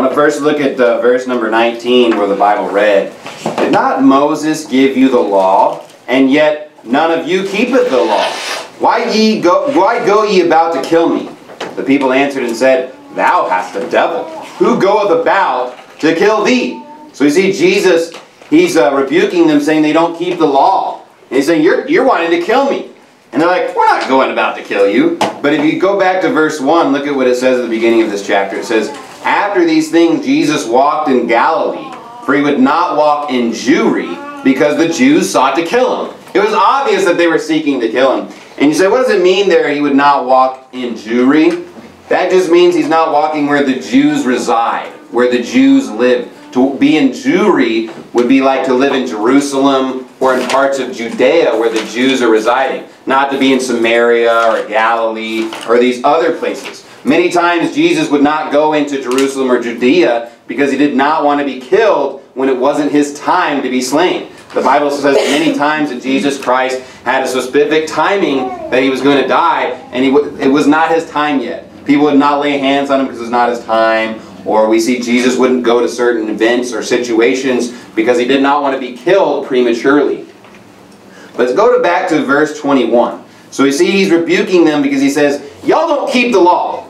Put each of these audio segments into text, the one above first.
want to first look at uh, verse number 19 where the Bible read, Did not Moses give you the law, and yet none of you keepeth the law? Why, ye go, why go ye about to kill me? The people answered and said, Thou hast a devil. Who goeth about to kill thee? So you see, Jesus, he's uh, rebuking them, saying they don't keep the law. And he's saying, you're, you're wanting to kill me. And they're like, we're not going about to kill you. But if you go back to verse 1, look at what it says at the beginning of this chapter. It says, After these things Jesus walked in Galilee, for he would not walk in Jewry, because the Jews sought to kill him. It was obvious that they were seeking to kill him. And you say, what does it mean there he would not walk in Jewry? That just means he's not walking where the Jews reside, where the Jews live. To be in Jewry would be like to live in Jerusalem or in parts of Judea where the Jews are residing. Not to be in Samaria or Galilee or these other places. Many times Jesus would not go into Jerusalem or Judea because he did not want to be killed when it wasn't his time to be slain. The Bible says many times that Jesus Christ had a specific timing that he was going to die, and he it was not his time yet. People would not lay hands on him because it was not his time. Or we see Jesus wouldn't go to certain events or situations because he did not want to be killed prematurely. Let's go to back to verse 21. So we see he's rebuking them because he says, Y'all don't keep the law.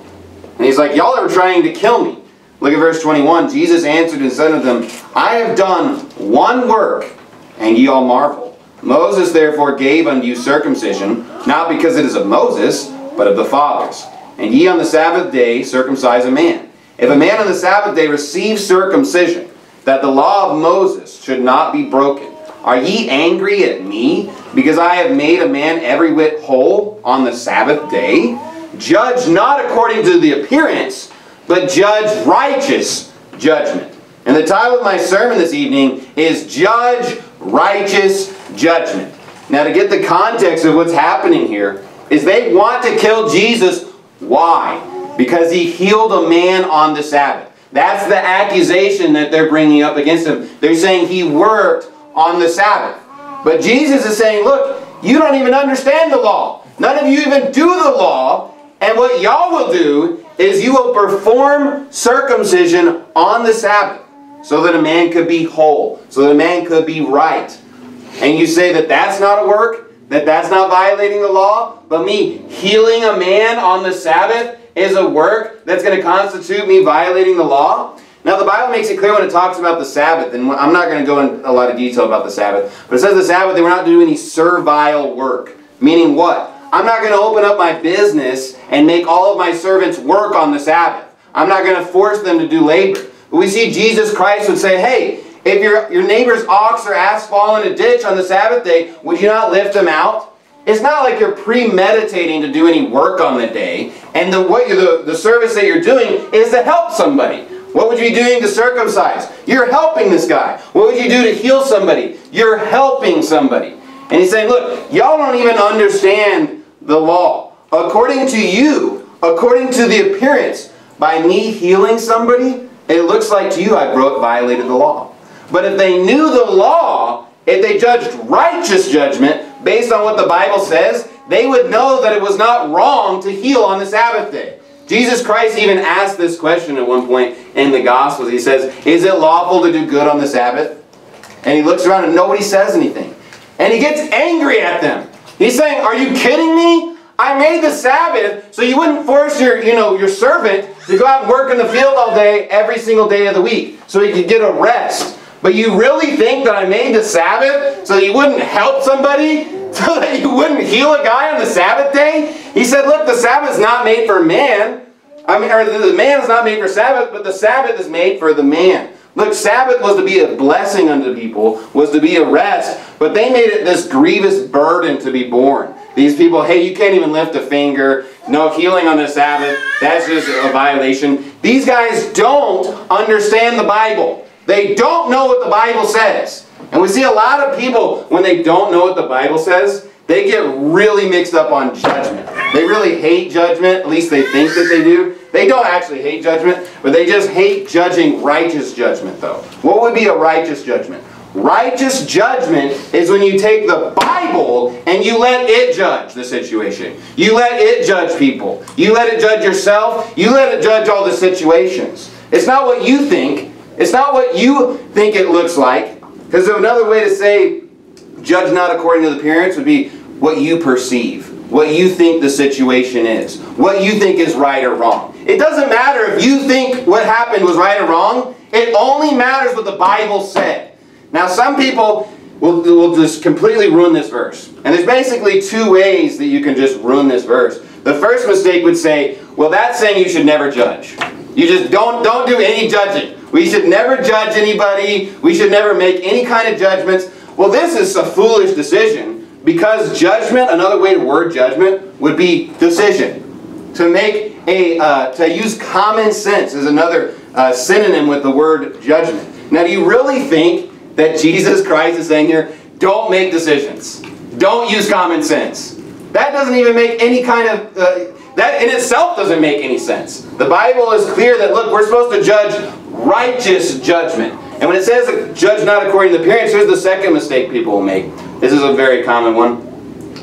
And he's like, Y'all are trying to kill me. Look at verse 21. Jesus answered and said unto them, I have done one work, and ye all marvel. Moses therefore gave unto you circumcision, not because it is of Moses, but of the fathers. And ye on the Sabbath day circumcise a man. If a man on the Sabbath day receives circumcision, that the law of Moses should not be broken, are ye angry at me, because I have made a man every whit whole on the Sabbath day? Judge not according to the appearance, but judge righteous judgment. And the title of my sermon this evening is Judge Righteous Judgment. Now to get the context of what's happening here, is they want to kill Jesus why? Because he healed a man on the Sabbath. That's the accusation that they're bringing up against him. They're saying he worked on the Sabbath. But Jesus is saying, look, you don't even understand the law. None of you even do the law. And what y'all will do is you will perform circumcision on the Sabbath so that a man could be whole, so that a man could be right. And you say that that's not a work? that that's not violating the law, but me healing a man on the Sabbath is a work that's going to constitute me violating the law? Now, the Bible makes it clear when it talks about the Sabbath, and I'm not going to go into a lot of detail about the Sabbath, but it says the Sabbath, they were not to do any servile work. Meaning what? I'm not going to open up my business and make all of my servants work on the Sabbath. I'm not going to force them to do labor. But we see Jesus Christ would say, hey, if your, your neighbor's ox or ass fall in a ditch on the Sabbath day, would you not lift them out? It's not like you're premeditating to do any work on the day, and the, what the, the service that you're doing is to help somebody. What would you be doing to circumcise? You're helping this guy. What would you do to heal somebody? You're helping somebody. And he's saying, look, y'all don't even understand the law. According to you, according to the appearance, by me healing somebody, it looks like to you I broke, violated the law. But if they knew the law, if they judged righteous judgment based on what the Bible says, they would know that it was not wrong to heal on the Sabbath day. Jesus Christ even asked this question at one point in the Gospels. He says, Is it lawful to do good on the Sabbath? And he looks around and nobody says anything. And he gets angry at them. He's saying, Are you kidding me? I made the Sabbath so you wouldn't force your, you know, your servant to go out and work in the field all day every single day of the week so he could get a rest. But you really think that I made the Sabbath so you wouldn't help somebody? So that you wouldn't heal a guy on the Sabbath day? He said, look, the Sabbath is not made for man. I mean, or the man is not made for Sabbath, but the Sabbath is made for the man. Look, Sabbath was to be a blessing unto people, was to be a rest, but they made it this grievous burden to be borne. These people, hey, you can't even lift a finger. No healing on the Sabbath. That's just a violation. These guys don't understand the Bible. They don't know what the Bible says. And we see a lot of people, when they don't know what the Bible says, they get really mixed up on judgment. They really hate judgment, at least they think that they do. They don't actually hate judgment, but they just hate judging righteous judgment, though. What would be a righteous judgment? Righteous judgment is when you take the Bible and you let it judge the situation. You let it judge people. You let it judge yourself. You let it judge all the situations. It's not what you think. It's not what you think it looks like. Because another way to say judge not according to the appearance would be what you perceive, what you think the situation is, what you think is right or wrong. It doesn't matter if you think what happened was right or wrong. It only matters what the Bible said. Now, some people will, will just completely ruin this verse. And there's basically two ways that you can just ruin this verse. The first mistake would say, well, that's saying you should never judge. You just don't, don't do any judging. We should never judge anybody. We should never make any kind of judgments. Well, this is a foolish decision because judgment, another way to word judgment, would be decision. To make a, uh, to use common sense is another uh, synonym with the word judgment. Now, do you really think that Jesus Christ is saying here, don't make decisions. Don't use common sense. That doesn't even make any kind of, uh, that in itself doesn't make any sense. The Bible is clear that, look, we're supposed to judge righteous judgment. And when it says judge not according to appearance, here's the second mistake people will make. This is a very common one.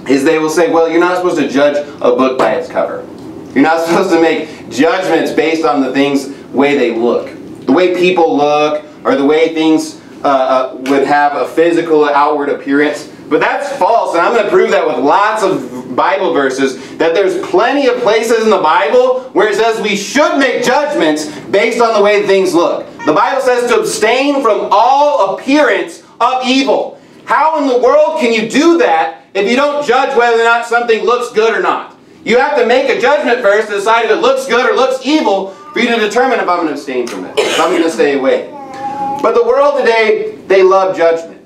Is they will say, well, you're not supposed to judge a book by its cover. You're not supposed to make judgments based on the things way they look. The way people look, or the way things uh, uh, would have a physical outward appearance. But that's false, and I'm going to prove that with lots of Bible verses, that there's plenty of places in the Bible where it says we should make judgments based on the way things look. The Bible says to abstain from all appearance of evil. How in the world can you do that if you don't judge whether or not something looks good or not? You have to make a judgment first to decide if it looks good or looks evil for you to determine if I'm going to abstain from it, if I'm going to stay away. But the world today, they love judgment.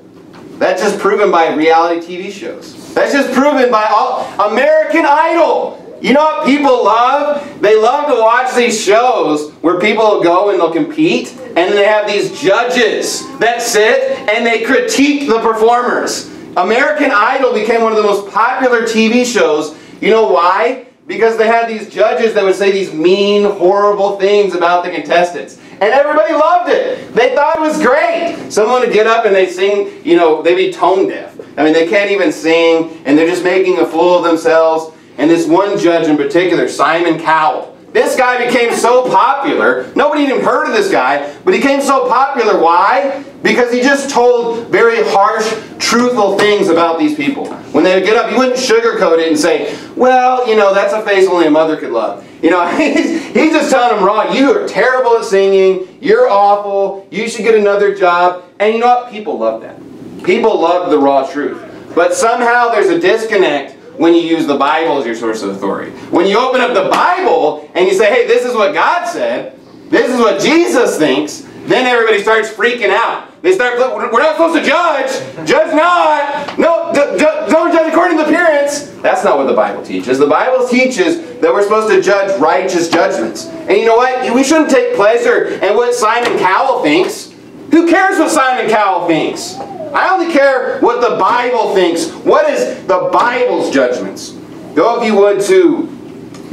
That's just proven by reality TV shows. That's just proven by all American Idol. You know what people love? They love to watch these shows where people go and they'll compete and they have these judges that sit and they critique the performers. American Idol became one of the most popular TV shows. You know why? Because they had these judges that would say these mean, horrible things about the contestants. And everybody loved it. They thought it was great. Someone would get up and they sing, you know, they'd be tone deaf. I mean, they can't even sing, and they're just making a fool of themselves. And this one judge in particular, Simon Cowell, this guy became so popular. Nobody even heard of this guy, but he became so popular. Why? Because he just told very harsh, truthful things about these people. When they would get up, he wouldn't sugarcoat it and say, well, you know, that's a face only a mother could love. You know, he's, he's just telling them raw, you are terrible at singing, you're awful, you should get another job. And you know what? People love that. People love the raw truth. But somehow there's a disconnect when you use the Bible as your source of authority. When you open up the Bible and you say, hey, this is what God said, this is what Jesus thinks, then everybody starts freaking out. They start, we're not supposed to judge. Judge not. No, don't judge according to appearance. That's not what the Bible teaches. The Bible teaches that we're supposed to judge righteous judgments. And you know what? We shouldn't take pleasure in what Simon Cowell thinks. Who cares what Simon Cowell thinks? I only care what the Bible thinks. What is the Bible's judgments? Go, if you would, to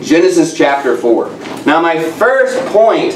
Genesis chapter 4. Now, my first point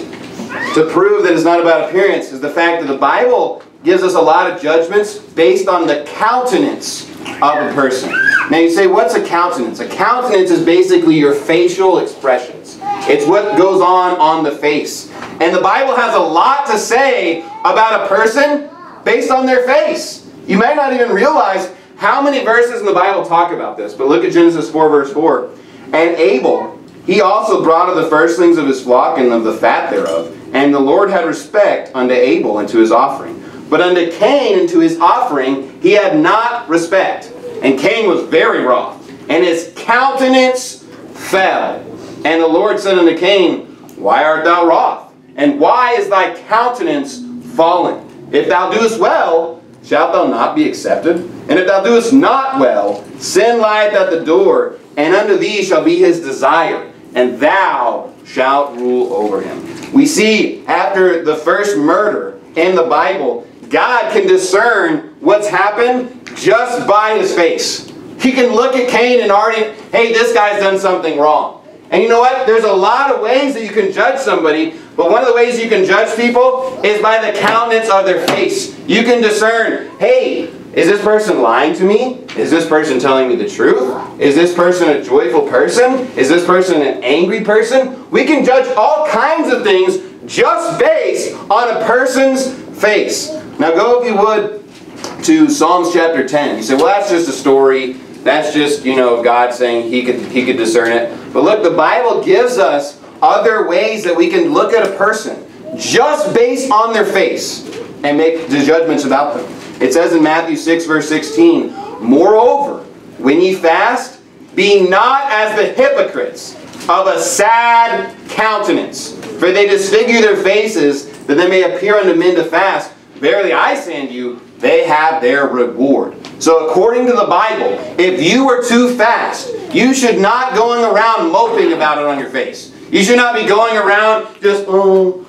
to prove that it's not about appearance is the fact that the Bible gives us a lot of judgments based on the countenance of a person. Now, you say, what's a countenance? A countenance is basically your facial expressions. It's what goes on on the face. And the Bible has a lot to say about a person based on their face. You may not even realize how many verses in the Bible talk about this, but look at Genesis 4, verse 4. And Abel, he also brought of the firstlings of his flock and of the fat thereof. And the Lord had respect unto Abel and to his offering. But unto Cain and to his offering he had not respect. And Cain was very wroth, and his countenance fell. And the Lord said unto Cain, Why art thou wroth? And why is thy countenance fallen? If thou doest well, shalt thou not be accepted? And if thou doest not well, sin lieth at the door, and unto thee shall be his desire, and thou shalt rule over him. We see after the first murder in the Bible, God can discern what's happened just by his face. He can look at Cain and already, hey, this guy's done something wrong. And you know what? There's a lot of ways that you can judge somebody, but one of the ways you can judge people is by the countenance of their face. You can discern, hey, is this person lying to me? Is this person telling me the truth? Is this person a joyful person? Is this person an angry person? We can judge all kinds of things just based on a person's face. Now go, if you would, to Psalms chapter 10. You say, well, that's just a story. That's just, you know, God saying he could, he could discern it. But look, the Bible gives us other ways that we can look at a person just based on their face and make the judgments about them. It says in Matthew 6, verse 16, Moreover, when ye fast, be not as the hypocrites of a sad countenance, for they disfigure their faces, that they may appear unto men to fast. Verily I say unto you, they have their reward. So according to the Bible, if you were too fast, you should not going around moping about it on your face. You should not be going around just, oh,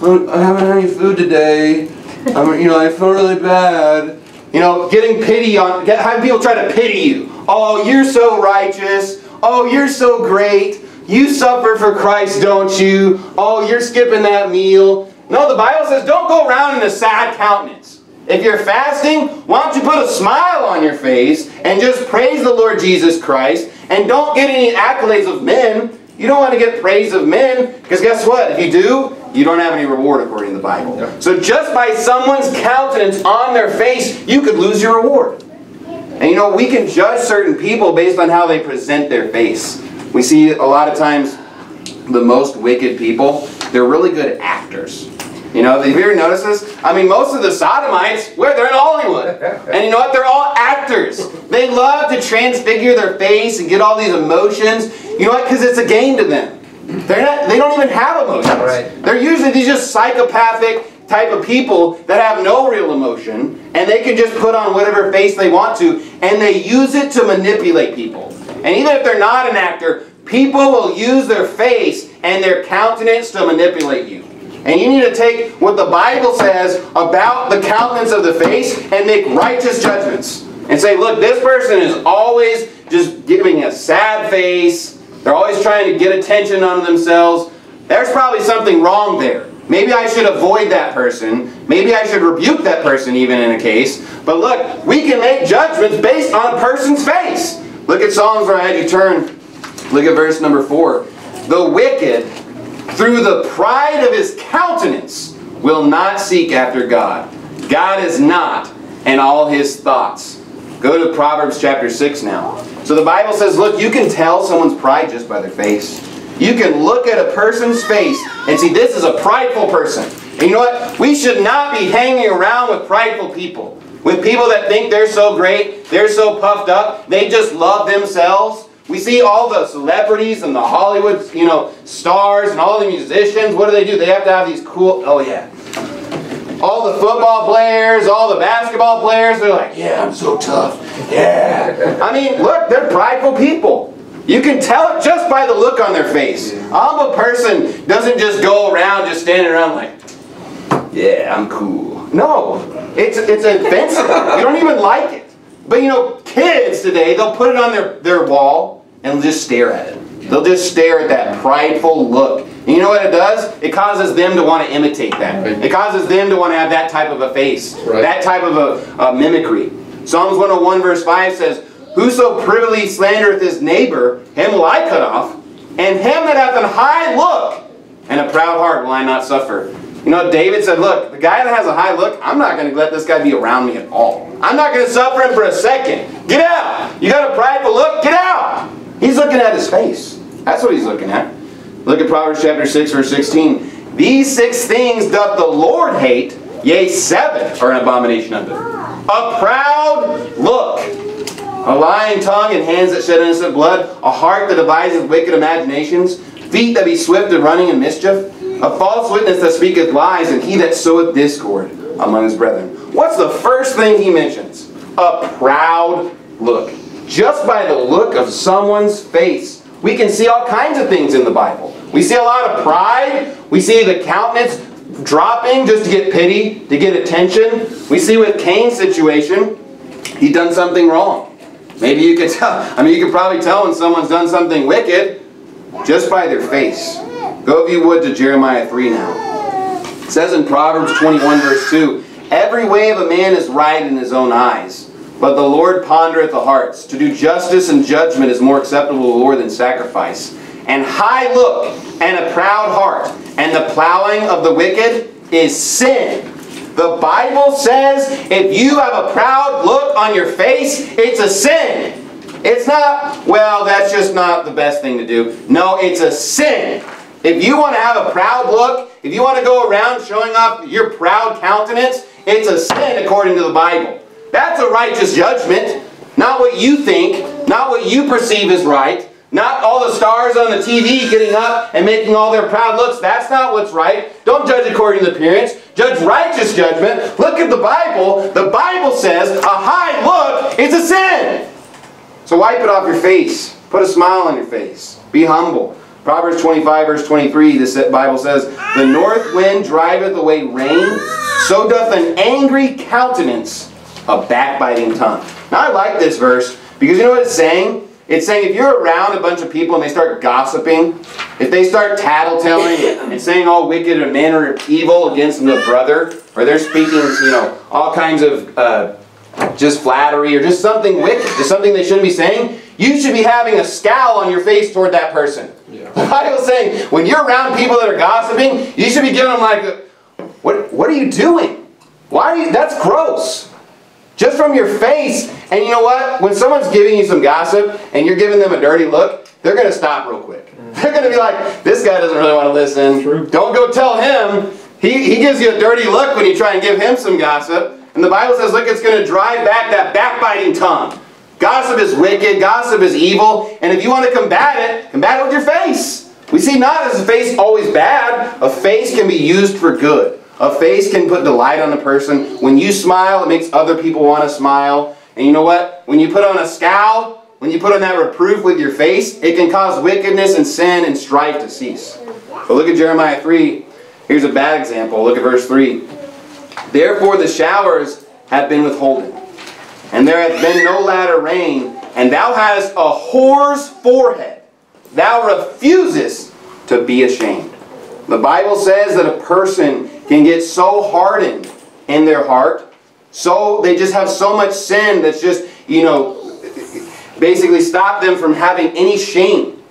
I haven't had any food today. I'm, you know, I feel really bad. You know, getting pity on, get, having people try to pity you. Oh, you're so righteous. Oh, you're so great. You suffer for Christ, don't you? Oh, you're skipping that meal. No, the Bible says don't go around in a sad countenance. If you're fasting, why don't you put a smile on your face and just praise the Lord Jesus Christ and don't get any accolades of men. You don't want to get praise of men because guess what? If you do, you don't have any reward according to the Bible. So just by someone's countenance on their face, you could lose your reward. And you know, we can judge certain people based on how they present their face. We see a lot of times the most wicked people, they're really good actors. You know, have you ever noticed this? I mean, most of the sodomites, where they're in Hollywood. And you know what? They're all actors. They love to transfigure their face and get all these emotions. You know what? Because it's a game to them. They're not, they don't even have emotions. Right. They're usually these just psychopathic type of people that have no real emotion and they can just put on whatever face they want to and they use it to manipulate people. And even if they're not an actor, people will use their face and their countenance to manipulate you. And you need to take what the Bible says about the countenance of the face and make righteous judgments. And say, look, this person is always just giving a sad face they're always trying to get attention on themselves. There's probably something wrong there. Maybe I should avoid that person. Maybe I should rebuke that person even in a case. But look, we can make judgments based on a person's face. Look at Psalms where I had you turn. Look at verse number 4. The wicked, through the pride of his countenance, will not seek after God. God is not in all his thoughts. Go to Proverbs chapter 6 now. So the Bible says, look, you can tell someone's pride just by their face. You can look at a person's face and see this is a prideful person. And you know what? We should not be hanging around with prideful people. With people that think they're so great, they're so puffed up, they just love themselves. We see all the celebrities and the Hollywood, you know, stars and all the musicians. What do they do? They have to have these cool, oh yeah, all the football players, all the basketball players, they're like, yeah, I'm so tough. Yeah. I mean, look, they're prideful people. You can tell it just by the look on their face. I'm A person doesn't just go around just standing around like, yeah, I'm cool. No, it's, it's offensive. You don't even like it. But you know, kids today, they'll put it on their, their wall and just stare at it. They'll just stare at that prideful look. And you know what it does? It causes them to want to imitate that. It causes them to want to have that type of a face, right. that type of a, a mimicry. Psalms 101 verse 5 says, Whoso privily slandereth his neighbor, him will I cut off, and him that hath an high look and a proud heart will I not suffer. You know, David said, look, the guy that has a high look, I'm not going to let this guy be around me at all. I'm not going to suffer him for a second. Get out. You got a prideful look? Get out. He's looking at his face. That's what he's looking at. Look at Proverbs chapter 6, verse 16. These six things doth the Lord hate, yea, seven are an abomination unto him. A proud look, a lying tongue and hands that shed innocent blood, a heart that deviseth wicked imaginations, feet that be swift in running in mischief, a false witness that speaketh lies, and he that soweth discord among his brethren. What's the first thing he mentions? A proud look. Just by the look of someone's face, we can see all kinds of things in the Bible. We see a lot of pride. We see the countenance dropping just to get pity, to get attention. We see with Cain's situation, he done something wrong. Maybe you could tell, I mean, you could probably tell when someone's done something wicked just by their face. Go if you would to Jeremiah 3 now. It says in Proverbs 21 verse 2, Every way of a man is right in his own eyes, but the Lord pondereth the hearts. To do justice and judgment is more acceptable to the Lord than sacrifice. And high look and a proud heart and the plowing of the wicked is sin. The Bible says if you have a proud look on your face, it's a sin. It's not, well, that's just not the best thing to do. No, it's a sin. If you want to have a proud look, if you want to go around showing off your proud countenance, it's a sin according to the Bible. That's a righteous judgment. Not what you think, not what you perceive is right, not all the stars on the TV getting up and making all their proud looks. That's not what's right. Don't judge according to appearance. Judge righteous judgment. Look at the Bible. The Bible says a high look is a sin. So wipe it off your face. Put a smile on your face. Be humble. Proverbs 25 verse 23, the Bible says, The north wind driveth away rain, so doth an angry countenance a backbiting tongue. Now I like this verse because you know what it's saying? It's saying if you're around a bunch of people and they start gossiping, if they start tattletelling and saying all wicked and manner of evil against the brother, or they're speaking, you know, all kinds of uh, just flattery or just something wicked, just something they shouldn't be saying, you should be having a scowl on your face toward that person. Yeah. The Bible's saying when you're around people that are gossiping, you should be giving them like, what, what are you doing? Why are you, that's gross. Just from your face. And you know what? When someone's giving you some gossip and you're giving them a dirty look, they're going to stop real quick. Mm. They're going to be like, this guy doesn't really want to listen. True. Don't go tell him. He, he gives you a dirty look when you try and give him some gossip. And the Bible says, look, it's going to drive back that backbiting tongue. Gossip is wicked. Gossip is evil. And if you want to combat it, combat it with your face. We see not as a face always bad. A face can be used for good. A face can put delight on a person. When you smile, it makes other people want to smile. And you know what? When you put on a scowl, when you put on that reproof with your face, it can cause wickedness and sin and strife to cease. But look at Jeremiah 3. Here's a bad example. Look at verse 3. Therefore the showers have been withholden, and there hath been no latter rain, and thou hast a whore's forehead. Thou refusest to be ashamed. The Bible says that a person can get so hardened in their heart, so they just have so much sin that's just, you know, basically stop them from having any shame.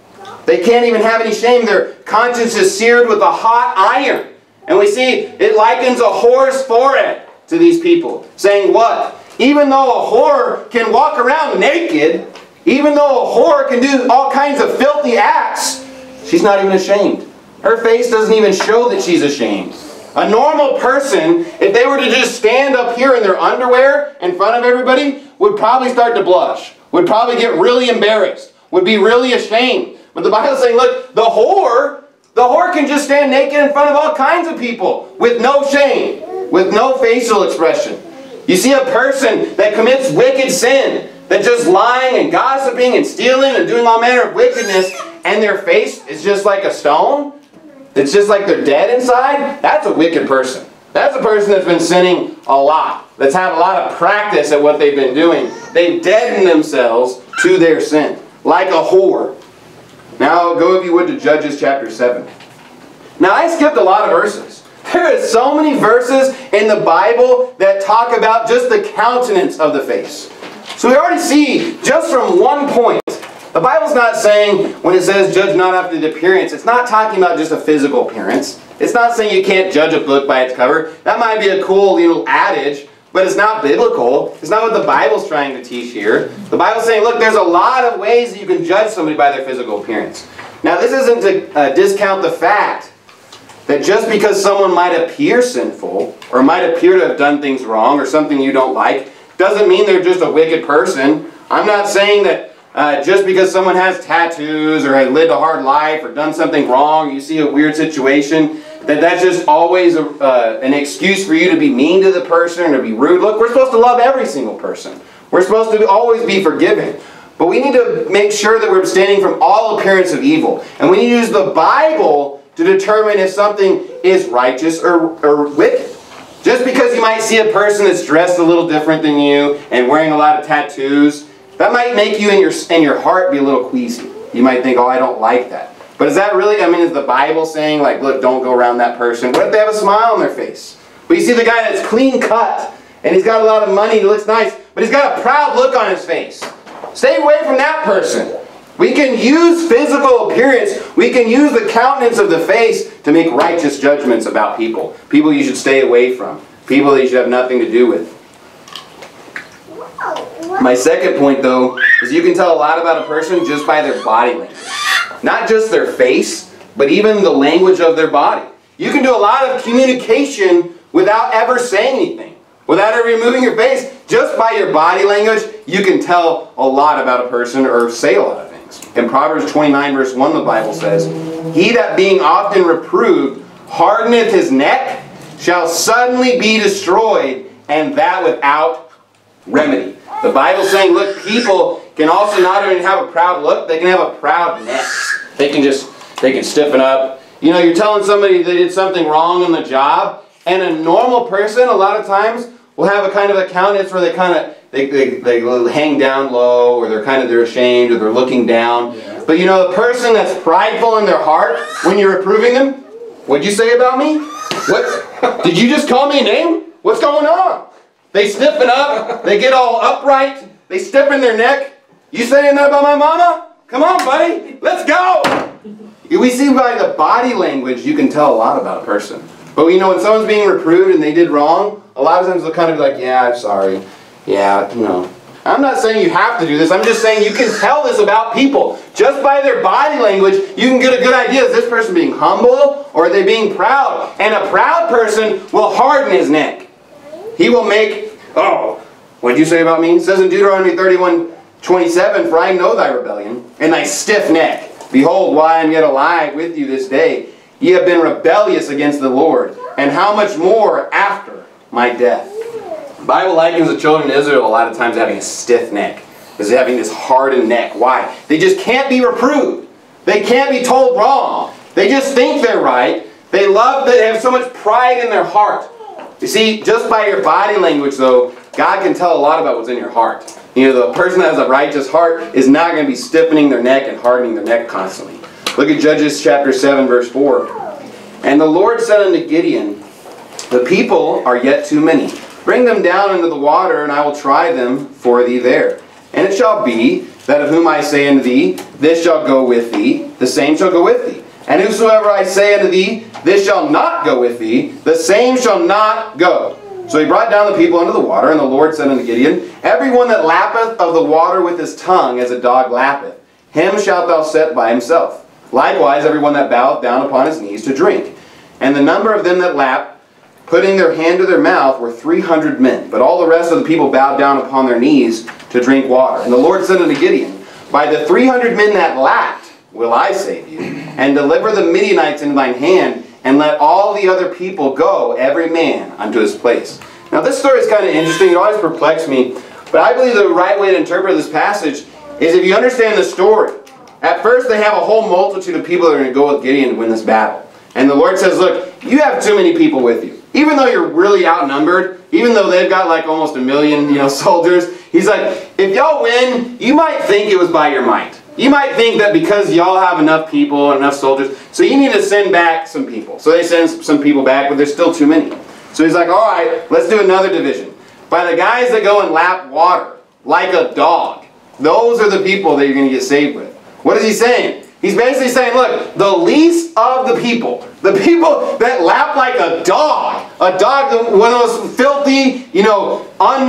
They can't even have any shame. Their conscience is seared with a hot iron. And we see it likens a whore's forehead to these people, saying what? Even though a whore can walk around naked, even though a whore can do all kinds of filthy acts, she's not even ashamed. Her face doesn't even show that she's ashamed. A normal person, if they were to just stand up here in their underwear in front of everybody, would probably start to blush, would probably get really embarrassed, would be really ashamed. But the Bible's saying, look, the whore, the whore can just stand naked in front of all kinds of people with no shame, with no facial expression. You see a person that commits wicked sin, that just lying and gossiping and stealing and doing all manner of wickedness, and their face is just like a stone, it's just like they're dead inside, that's a wicked person. That's a person that's been sinning a lot, that's had a lot of practice at what they've been doing. They've deadened themselves to their sin, like a whore. Now go, if you would, to Judges chapter 7. Now I skipped a lot of verses. There is so many verses in the Bible that talk about just the countenance of the face. So we already see, just from one point, the Bible's not saying, when it says judge not after the appearance, it's not talking about just a physical appearance. It's not saying you can't judge a book by its cover. That might be a cool little adage, but it's not biblical. It's not what the Bible's trying to teach here. The Bible's saying, look, there's a lot of ways that you can judge somebody by their physical appearance. Now, this isn't to uh, discount the fact that just because someone might appear sinful, or might appear to have done things wrong, or something you don't like, doesn't mean they're just a wicked person. I'm not saying that uh, just because someone has tattoos or has lived a hard life or done something wrong, you see a weird situation, that that's just always a, uh, an excuse for you to be mean to the person or to be rude. Look, we're supposed to love every single person. We're supposed to always be forgiving. But we need to make sure that we're abstaining from all appearance of evil. And we need to use the Bible to determine if something is righteous or, or wicked. Just because you might see a person that's dressed a little different than you and wearing a lot of tattoos, that might make you in your, in your heart be a little queasy. You might think, oh, I don't like that. But is that really, I mean, is the Bible saying, like, look, don't go around that person? What if they have a smile on their face? But you see the guy that's clean cut, and he's got a lot of money, he looks nice, but he's got a proud look on his face. Stay away from that person. We can use physical appearance. We can use the countenance of the face to make righteous judgments about people. People you should stay away from. People that you should have nothing to do with. My second point, though, is you can tell a lot about a person just by their body language. Not just their face, but even the language of their body. You can do a lot of communication without ever saying anything. Without ever moving your face. Just by your body language, you can tell a lot about a person or say a lot of things. In Proverbs 29 verse 1 the Bible says, He that being often reproved hardeneth his neck shall suddenly be destroyed, and that without remedy. The Bible's saying, look, people can also not only have a proud look, they can have a proud neck. They can just, they can stiffen up. You know, you're telling somebody they did something wrong on the job, and a normal person, a lot of times, will have a kind of a countenance where they kind of, they, they, they hang down low, or they're kind of, they're ashamed, or they're looking down. Yeah. But you know, the person that's prideful in their heart, when you're reproving them, what'd you say about me? What? Did you just call me a name? What's going on? They stiffen up. They get all upright. They stiffen their neck. You saying that about my mama? Come on, buddy. Let's go. We see by the body language, you can tell a lot about a person. But you know, when someone's being reproved and they did wrong, a lot of times they'll kind of be like, yeah, I'm sorry. Yeah, no. I'm not saying you have to do this. I'm just saying you can tell this about people. Just by their body language, you can get a good idea. Is this person being humble or are they being proud? And a proud person will harden his neck. He will make, oh, what did you say about me? It says in Deuteronomy 31, 27, For I know thy rebellion and thy stiff neck. Behold, while I am yet alive with you this day, ye have been rebellious against the Lord. And how much more after my death? Bible likens the children of Israel a lot of times having a stiff neck. Is having this hardened neck. Why? They just can't be reproved. They can't be told wrong. They just think they're right. They love that they have so much pride in their heart. You see, just by your body language though, God can tell a lot about what's in your heart. You know, the person that has a righteous heart is not going to be stiffening their neck and hardening their neck constantly. Look at Judges chapter 7 verse 4. And the Lord said unto Gideon, The people are yet too many Bring them down into the water, and I will try them for thee there. And it shall be that of whom I say unto thee, This shall go with thee, the same shall go with thee. And whosoever I say unto thee, This shall not go with thee, the same shall not go. So he brought down the people into the water, and the Lord said unto Gideon, Every one that lappeth of the water with his tongue as a dog lappeth, him shalt thou set by himself. Likewise, every one that boweth down upon his knees to drink. And the number of them that lap putting their hand to their mouth were 300 men. But all the rest of the people bowed down upon their knees to drink water. And the Lord said unto Gideon, By the 300 men that lacked will I save you, and deliver the Midianites into thine hand, and let all the other people go, every man unto his place. Now this story is kind of interesting. It always perplexed me. But I believe the right way to interpret this passage is if you understand the story. At first they have a whole multitude of people that are going to go with Gideon to win this battle. And the Lord says, look, you have too many people with you even though you're really outnumbered, even though they've got like almost a million, you know, soldiers, he's like, if y'all win, you might think it was by your might. You might think that because y'all have enough people and enough soldiers, so you need to send back some people. So they send some people back, but there's still too many. So he's like, all right, let's do another division. By the guys that go and lap water, like a dog, those are the people that you're going to get saved with. What is he saying? He's basically saying, look, the least of the people, the people that lap like a dog, a dog, one of those filthy, you know, un,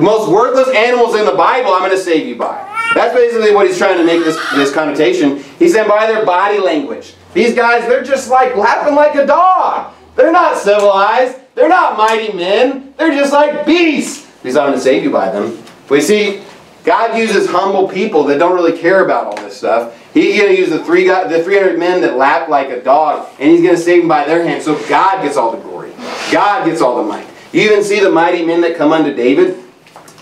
most worthless animals in the Bible, I'm going to save you by. That's basically what he's trying to make this, this connotation. He's saying by their body language. These guys, they're just like laughing like a dog. They're not civilized. They're not mighty men. They're just like beasts. He's not going to save you by them. You see, God uses humble people that don't really care about all this stuff. He's going to use the three the 300 men that lap like a dog, and he's going to save them by their hand. So God gets all the glory. God gets all the might. You even see the mighty men that come unto David.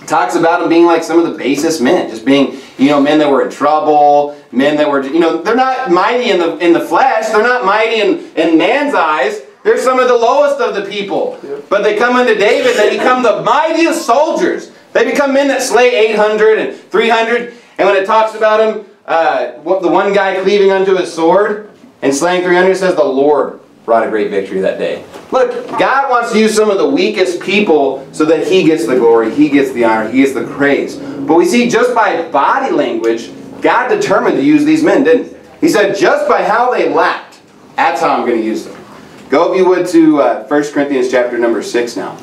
Talks about them being like some of the basest men, just being, you know, men that were in trouble, men that were, you know, they're not mighty in the in the flesh, they're not mighty in, in man's eyes. They're some of the lowest of the people. But they come unto David, they become the mightiest soldiers. They become men that slay 800 and 300. And when it talks about them, uh, the one guy cleaving unto his sword and slaying 300 says the Lord brought a great victory that day. Look, God wants to use some of the weakest people so that He gets the glory, He gets the honor, He gets the praise. But we see just by body language, God determined to use these men, didn't he? He said, just by how they lacked, that's how I'm going to use them. Go, if you would, to uh, 1 Corinthians chapter number 6 now.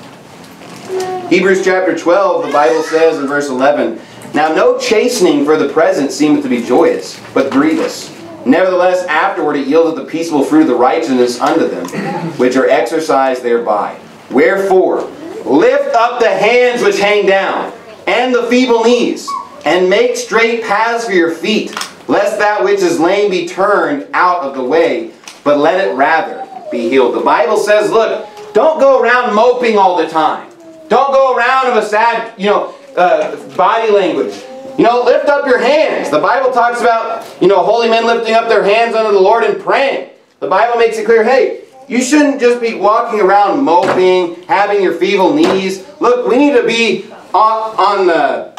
Hebrews chapter 12, the Bible says in verse 11, Now no chastening for the present seemeth to be joyous, but grievous. Nevertheless, afterward it yieldeth the peaceable fruit of the righteousness unto them, which are exercised thereby. Wherefore, lift up the hands which hang down, and the feeble knees, and make straight paths for your feet, lest that which is lame be turned out of the way, but let it rather be healed. The Bible says, look, don't go around moping all the time. Don't go around with a sad, you know, uh, body language. You know, lift up your hands. The Bible talks about, you know, holy men lifting up their hands unto the Lord and praying. The Bible makes it clear, hey, you shouldn't just be walking around moping, having your feeble knees. Look, we need to be on, on the,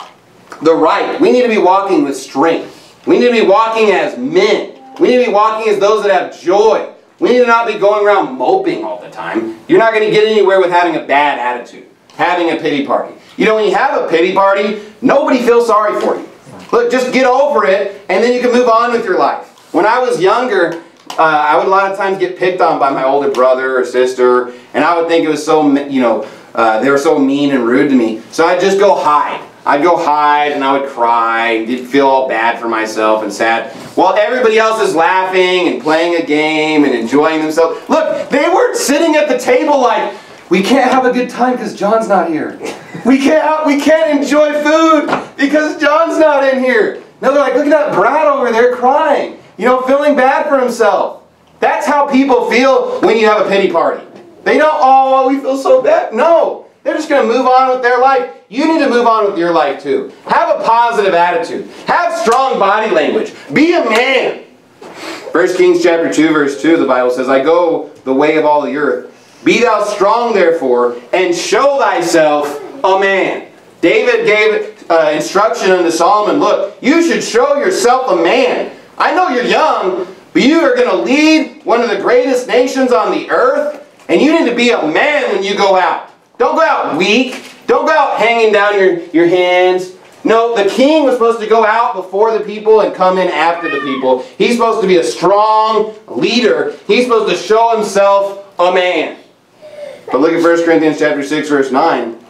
the right. We need to be walking with strength. We need to be walking as men. We need to be walking as those that have joy. We need to not be going around moping all the time. You're not going to get anywhere with having a bad attitude, having a pity party. You know, when you have a pity party, nobody feels sorry for you. Look, just get over it, and then you can move on with your life. When I was younger, uh, I would a lot of times get picked on by my older brother or sister, and I would think it was so, you know, uh, they were so mean and rude to me. So I'd just go hide. I'd go hide and I would cry and feel all bad for myself and sad. While everybody else is laughing and playing a game and enjoying themselves. Look, they weren't sitting at the table like, we can't have a good time because John's not here. We can't, we can't enjoy food because John's not in here. No, they're like, look at that Brad over there crying. You know, feeling bad for himself. That's how people feel when you have a pity party. They don't, oh, we feel so bad. No, they're just going to move on with their life. You need to move on with your life too. Have a positive attitude. Have strong body language. Be a man. 1 Kings chapter 2 verse 2 the Bible says, I go the way of all the earth. Be thou strong therefore, and show thyself a man. David gave uh, instruction unto Solomon, look, you should show yourself a man. I know you're young, but you are going to lead one of the greatest nations on the earth, and you need to be a man when you go out. Don't go out weak. Don't go out hanging down your, your hands. No, the king was supposed to go out before the people and come in after the people. He's supposed to be a strong leader. He's supposed to show himself a man. But look at 1 Corinthians chapter 6, verse 9.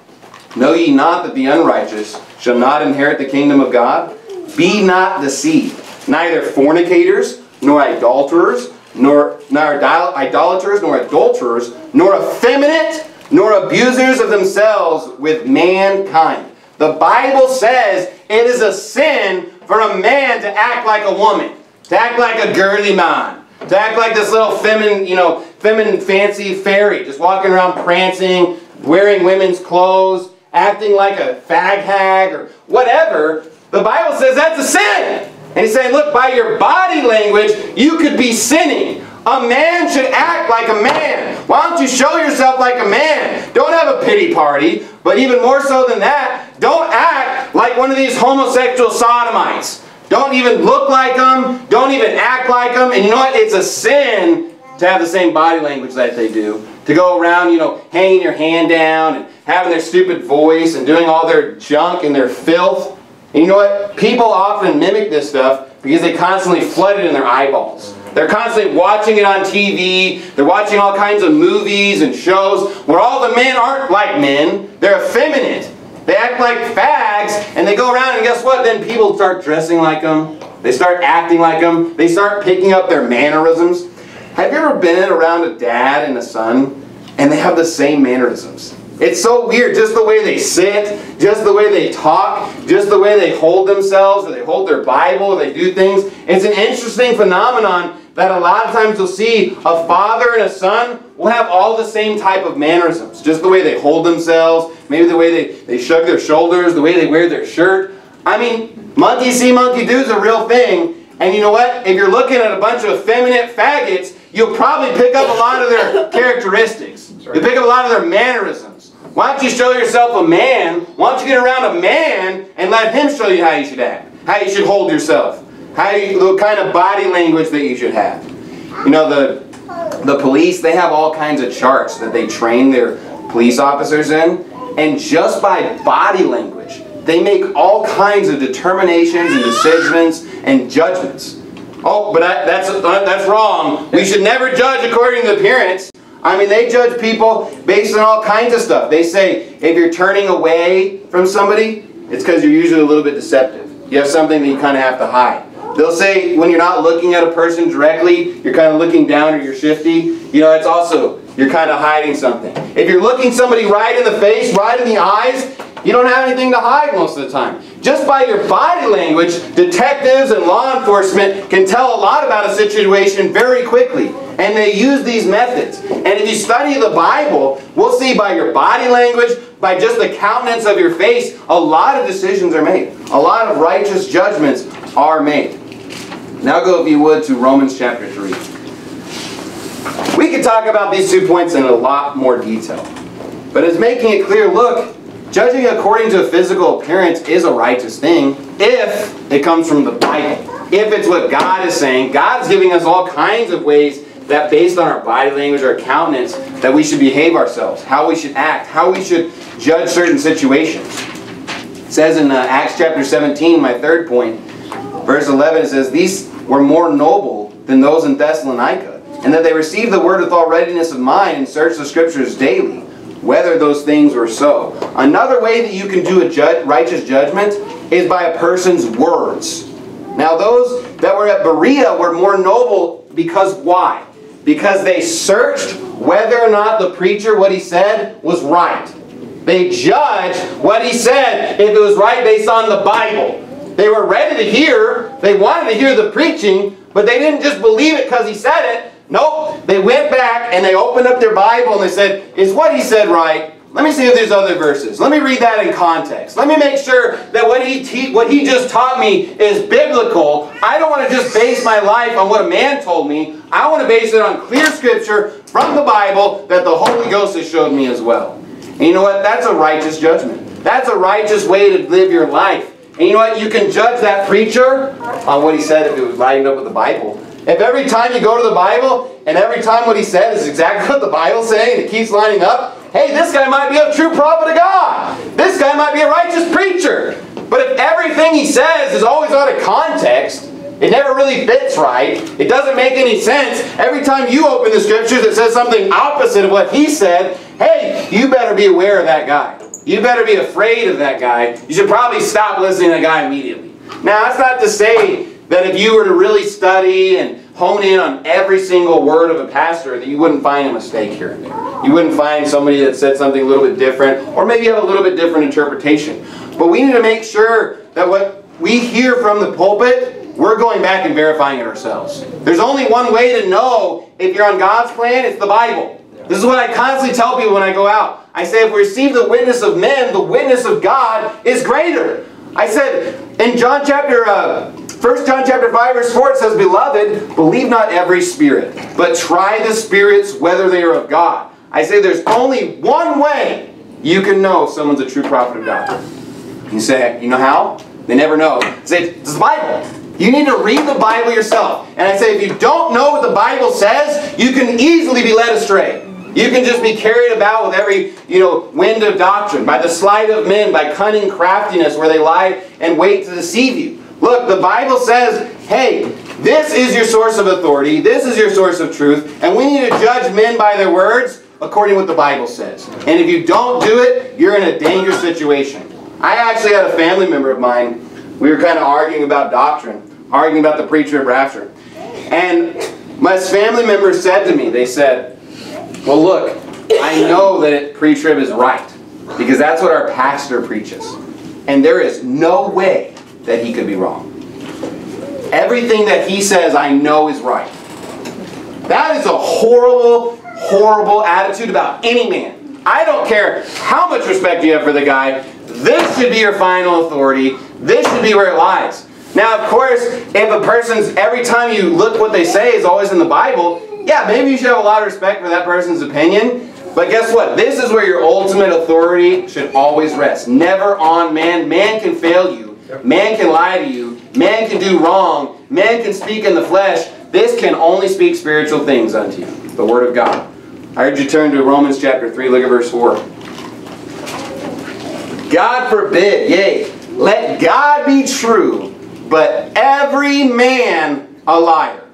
Know ye not that the unrighteous shall not inherit the kingdom of God? Be not deceived. Neither fornicators, nor idolaters, nor, nor idolaters, nor adulterers, nor effeminate, nor abusers of themselves with mankind. The Bible says it is a sin for a man to act like a woman, to act like a girly man, to act like this little feminine, you know, feminine fancy fairy, just walking around prancing, wearing women's clothes, acting like a fag hag or whatever. The Bible says that's a sin. And he's saying, look, by your body language, you could be sinning. A man should act like a man. Why don't you show yourself like a man? Don't have a pity party. But even more so than that, don't act like one of these homosexual sodomites. Don't even look like them. Don't even act like them. And you know what? It's a sin to have the same body language that they do. To go around, you know, hanging your hand down and having their stupid voice and doing all their junk and their filth. And you know what? People often mimic this stuff because they constantly flood it in their eyeballs. They're constantly watching it on TV. They're watching all kinds of movies and shows where all the men aren't like men. They're effeminate. They act like fags, and they go around, and guess what? Then people start dressing like them. They start acting like them. They start picking up their mannerisms. Have you ever been around a dad and a son, and they have the same mannerisms? It's so weird, just the way they sit, just the way they talk, just the way they hold themselves, or they hold their Bible, or they do things. It's an interesting phenomenon that a lot of times you'll see a father and a son will have all the same type of mannerisms. Just the way they hold themselves, maybe the way they, they shrug their shoulders, the way they wear their shirt. I mean, monkey see, monkey do is a real thing. And you know what? If you're looking at a bunch of effeminate faggots, you'll probably pick up a lot of their characteristics. You'll pick up a lot of their mannerisms. Why don't you show yourself a man? Why don't you get around a man and let him show you how you should act, how you should hold yourself, how you, the kind of body language that you should have. You know, the, the police, they have all kinds of charts that they train their police officers in. And just by body language, they make all kinds of determinations and decisions and judgments. Oh, but that, that's, that's wrong. We should never judge according to appearance. I mean, they judge people based on all kinds of stuff. They say if you're turning away from somebody, it's because you're usually a little bit deceptive. You have something that you kind of have to hide. They'll say when you're not looking at a person directly, you're kind of looking down or you're shifty. You know, it's also, you're kind of hiding something. If you're looking somebody right in the face, right in the eyes, you don't have anything to hide most of the time. Just by your body language, detectives and law enforcement can tell a lot about a situation very quickly. And they use these methods. And if you study the Bible, we'll see by your body language, by just the countenance of your face, a lot of decisions are made. A lot of righteous judgments are made. Now go, if you would, to Romans chapter 3. We could talk about these two points in a lot more detail. But it's making it clear, look, judging according to physical appearance is a righteous thing if it comes from the Bible. If it's what God is saying, God's giving us all kinds of ways that based on our body language, our countenance, that we should behave ourselves, how we should act, how we should judge certain situations. It says in uh, Acts chapter 17, my third point, verse 11, it says, These were more noble than those in Thessalonica, and that they received the word with all readiness of mind and searched the scriptures daily, whether those things were so. Another way that you can do a ju righteous judgment is by a person's words. Now those that were at Berea were more noble because why? Because they searched whether or not the preacher, what he said, was right. They judged what he said if it was right based on the Bible. They were ready to hear, they wanted to hear the preaching, but they didn't just believe it because he said it. Nope. They went back and they opened up their Bible and they said, Is what he said right? Let me see if there's other verses. Let me read that in context. Let me make sure that what he, what he just taught me is biblical. I don't want to just base my life on what a man told me. I want to base it on clear scripture from the Bible that the Holy Ghost has showed me as well. And you know what? That's a righteous judgment. That's a righteous way to live your life. And you know what? You can judge that preacher on what he said if it was lined up with the Bible. If every time you go to the Bible and every time what he said is exactly what the Bible's saying it keeps lining up, hey, this guy might be a true prophet of God. This guy might be a righteous preacher. But if everything he says is always out of context, it never really fits right. It doesn't make any sense. Every time you open the scriptures it says something opposite of what he said, hey, you better be aware of that guy. You better be afraid of that guy. You should probably stop listening to that guy immediately. Now, that's not to say that if you were to really study and hone in on every single word of a pastor that you wouldn't find a mistake here and there. You wouldn't find somebody that said something a little bit different, or maybe have a little bit different interpretation. But we need to make sure that what we hear from the pulpit, we're going back and verifying it ourselves. There's only one way to know if you're on God's plan, it's the Bible. This is what I constantly tell people when I go out. I say, if we receive the witness of men, the witness of God is greater. I said in John chapter, uh, 1 John chapter 5 verse 4 it says, Beloved, believe not every spirit, but try the spirits whether they are of God. I say there's only one way you can know someone's a true prophet of God. You say, you know how? They never know. Say, it's the Bible. You need to read the Bible yourself. And I say, if you don't know what the Bible says, you can easily be led astray. You can just be carried about with every, you know, wind of doctrine, by the sleight of men, by cunning craftiness where they lie and wait to deceive you. Look, the Bible says, hey, this is your source of authority, this is your source of truth, and we need to judge men by their words according to what the Bible says. And if you don't do it, you're in a dangerous situation. I actually had a family member of mine, we were kind of arguing about doctrine, arguing about the of rapture. And my family members said to me, they said, well, look, I know that pre-trib is right because that's what our pastor preaches. And there is no way that he could be wrong. Everything that he says, I know is right. That is a horrible, horrible attitude about any man. I don't care how much respect you have for the guy. This should be your final authority. This should be where it lies. Now, of course, if a person's, every time you look what they say is always in the Bible, yeah, maybe you should have a lot of respect for that person's opinion. But guess what? This is where your ultimate authority should always rest. Never on man. Man can fail you. Man can lie to you. Man can do wrong. Man can speak in the flesh. This can only speak spiritual things unto you. The Word of God. I heard you turn to Romans chapter 3. Look at verse 4. God forbid, yea, let God be true, but every man a liar.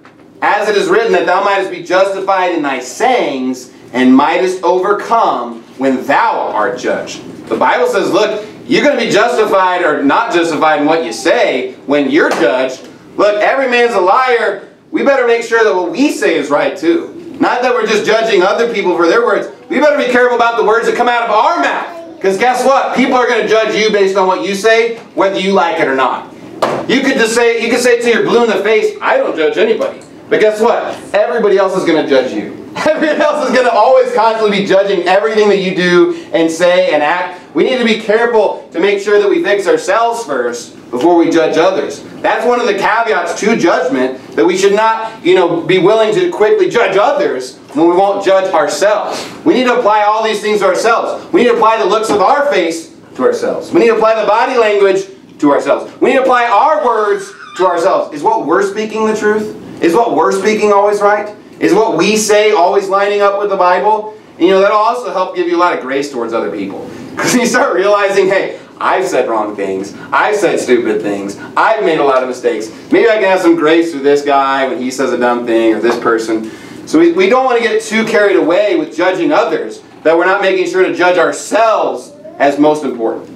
As it is written, that thou mightest be justified in thy sayings, and mightest overcome when thou art judged. The Bible says, look, you're going to be justified or not justified in what you say when you're judged. Look, every man's a liar. We better make sure that what we say is right too. Not that we're just judging other people for their words. We better be careful about the words that come out of our mouth. Because guess what? People are going to judge you based on what you say, whether you like it or not. You could just say, you could say to your blue in the face, I don't judge anybody. But guess what? Everybody else is going to judge you. Everybody else is going to always constantly be judging everything that you do and say and act. We need to be careful to make sure that we fix ourselves first before we judge others. That's one of the caveats to judgment, that we should not, you know, be willing to quickly judge others when we won't judge ourselves. We need to apply all these things to ourselves. We need to apply the looks of our face to ourselves. We need to apply the body language to ourselves. We need to apply our words to ourselves. Is what we're speaking the truth? Is what we're speaking always right? Is what we say always lining up with the Bible? And, you know, that'll also help give you a lot of grace towards other people. Because you start realizing, hey, I've said wrong things. I've said stupid things. I've made a lot of mistakes. Maybe I can have some grace through this guy when he says a dumb thing or this person. So we, we don't want to get too carried away with judging others that we're not making sure to judge ourselves as most important.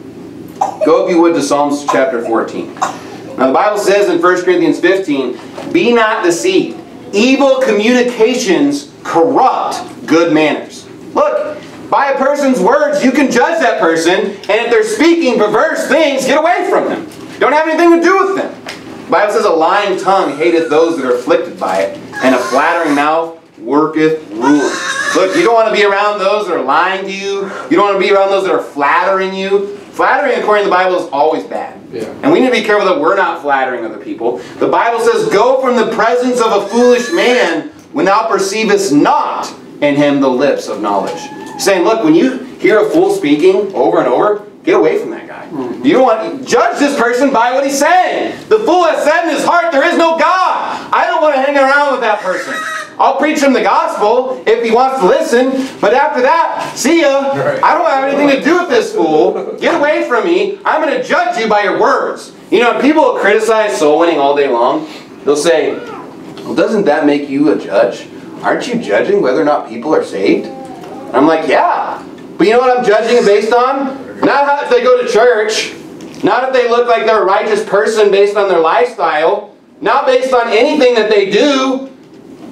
Go, if you would, to Psalms chapter 14. Now, the Bible says in 1 Corinthians 15, Be not deceived. Evil communications corrupt good manners. Look, by a person's words, you can judge that person, and if they're speaking perverse things, get away from them. Don't have anything to do with them. The Bible says, A lying tongue hateth those that are afflicted by it, and a flattering mouth worketh ruin. Look, you don't want to be around those that are lying to you. You don't want to be around those that are flattering you. Flattering, according to the Bible, is always bad. Yeah. And we need to be careful that we're not flattering other people. The Bible says, Go from the presence of a foolish man when thou perceivest not in him the lips of knowledge. He's saying, look, when you hear a fool speaking over and over, get away from that guy. Mm-hmm. You don't want to judge this person by what he's saying. The fool has said in his heart, there is no God. I don't want to hang around with that person. I'll preach him the gospel if he wants to listen. But after that, see ya. I don't have anything to do with this fool. Get away from me. I'm going to judge you by your words. You know, people criticize soul winning all day long. They'll say, well, doesn't that make you a judge? Aren't you judging whether or not people are saved? And I'm like, yeah. But you know what I'm judging based on? Not how if they go to church. Not if they look like they're a righteous person based on their lifestyle. Not based on anything that they do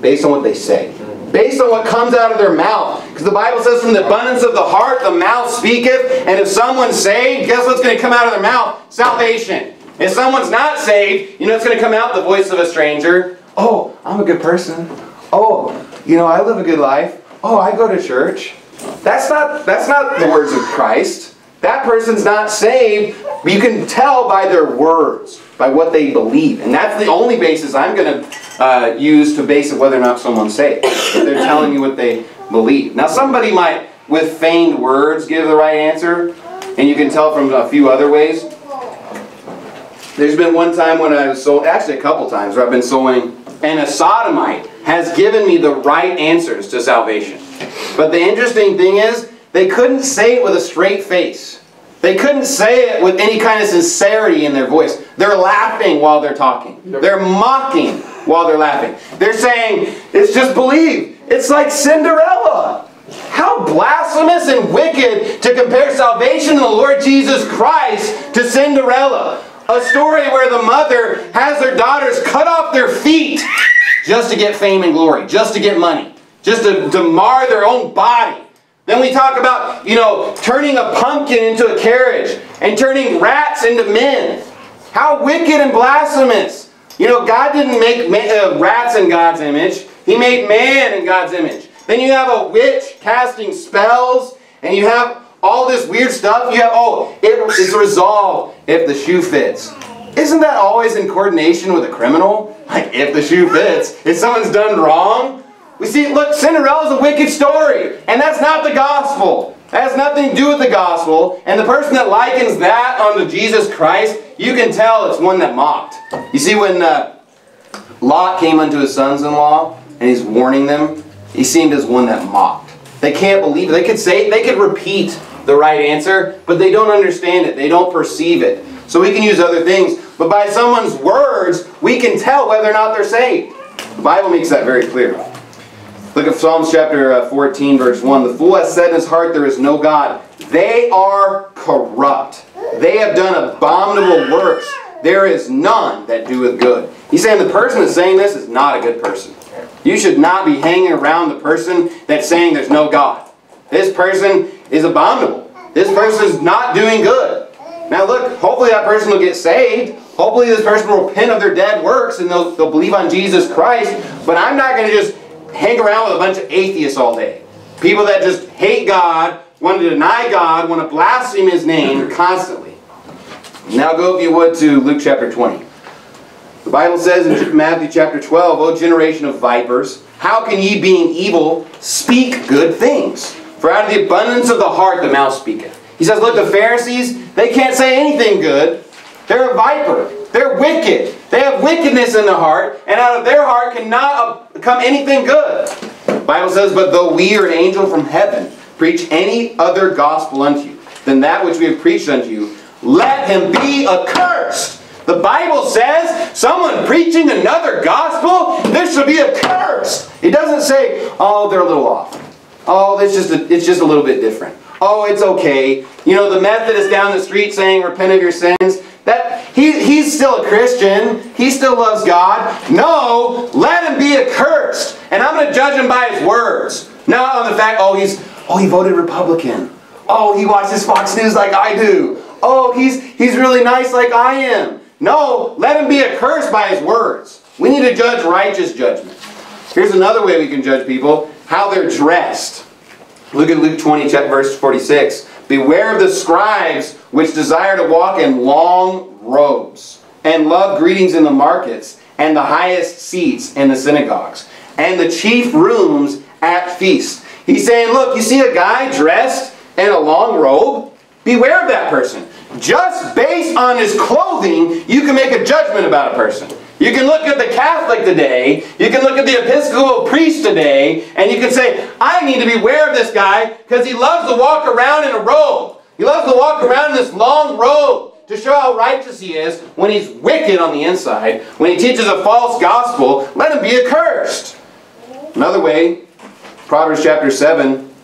based on what they say. Based on what comes out of their mouth. Because the Bible says, from the abundance of the heart, the mouth speaketh. And if someone's saved, guess what's going to come out of their mouth? Salvation. If someone's not saved, you know it's going to come out? The voice of a stranger. Oh, I'm a good person. Oh, you know, I live a good life. Oh, I go to church. That's not, that's not the words of Christ. That person's not saved. You can tell by their words, by what they believe. And that's the only basis I'm going to uh, use to base it whether or not someone's saved. They're telling you what they believe. Now, somebody might, with feigned words, give the right answer, and you can tell from a few other ways. There's been one time when I was sold, actually a couple times, where I've been sowing, and a sodomite has given me the right answers to salvation. But the interesting thing is, they couldn't say it with a straight face. They couldn't say it with any kind of sincerity in their voice. They're laughing while they're talking. They're mocking while they're laughing. They're saying, it's just believe. It's like Cinderella. How blasphemous and wicked to compare salvation in the Lord Jesus Christ to Cinderella. A story where the mother has their daughters cut off their feet just to get fame and glory, just to get money, just to, to mar their own body. Then we talk about, you know, turning a pumpkin into a carriage and turning rats into men. How wicked and blasphemous. You know, God didn't make uh, rats in God's image. He made man in God's image. Then you have a witch casting spells, and you have all this weird stuff. You have, oh, it is resolved if the shoe fits. Isn't that always in coordination with a criminal? Like, if the shoe fits. If someone's done wrong. We see, look, Cinderella's a wicked story. And that's not the gospel. That has nothing to do with the gospel. And the person that likens that unto Jesus Christ, you can tell it's one that mocked. You see, when uh, Lot came unto his sons-in-law, and he's warning them, he seemed as one that mocked. They can't believe it. They could say, they could repeat the right answer, but they don't understand it. They don't perceive it. So we can use other things. But by someone's words, we can tell whether or not they're saved. The Bible makes that very clear. Look at Psalms chapter uh, 14, verse 1. The fool has said in his heart, There is no God. They are corrupt. They have done abominable works. There is none that doeth good. He's saying the person that's saying this is not a good person. You should not be hanging around the person that's saying there's no God. This person is abominable. This person is not doing good. Now look, hopefully that person will get saved. Hopefully this person will repent of their dead works and they'll, they'll believe on Jesus Christ. But I'm not going to just hang around with a bunch of atheists all day. People that just hate God, want to deny God, want to blaspheme His name constantly. Now go, if you would, to Luke chapter 20. The Bible says in Matthew chapter 12, O generation of vipers, how can ye, being evil, speak good things? For out of the abundance of the heart the mouth speaketh. He says, look, the Pharisees, they can't say anything good. They're a viper. They're wicked. They have wickedness in their heart, and out of their heart cannot come anything good. The Bible says, But though we or an angel from heaven preach any other gospel unto you than that which we have preached unto you, let him be accursed. The Bible says someone preaching another gospel, there should be accursed. It doesn't say, oh, they're a little off. Oh, it's just a, it's just a little bit different. Oh, it's okay. You know, the Methodist down the street saying, repent of your sins, that he, he's still a Christian. He still loves God. No, let him be accursed. And I'm going to judge him by his words. Not on the fact, oh, he's, oh, he voted Republican. Oh, he watches Fox News like I do. Oh, he's, he's really nice like I am. No, let him be accursed by his words. We need to judge righteous judgment. Here's another way we can judge people, how they're dressed. Look at Luke 20, chapter verse 46. Beware of the scribes which desire to walk in long robes, and love greetings in the markets, and the highest seats in the synagogues, and the chief rooms at feasts. He's saying, look, you see a guy dressed in a long robe? Beware of that person. Just based on his clothing, you can make a judgment about a person. You can look at the Catholic today, you can look at the Episcopal priest today, and you can say, I need to beware of this guy because he loves to walk around in a robe. He loves to walk around in this long robe to show how righteous he is when he's wicked on the inside. When he teaches a false gospel, let him be accursed. Another way, Proverbs chapter 7.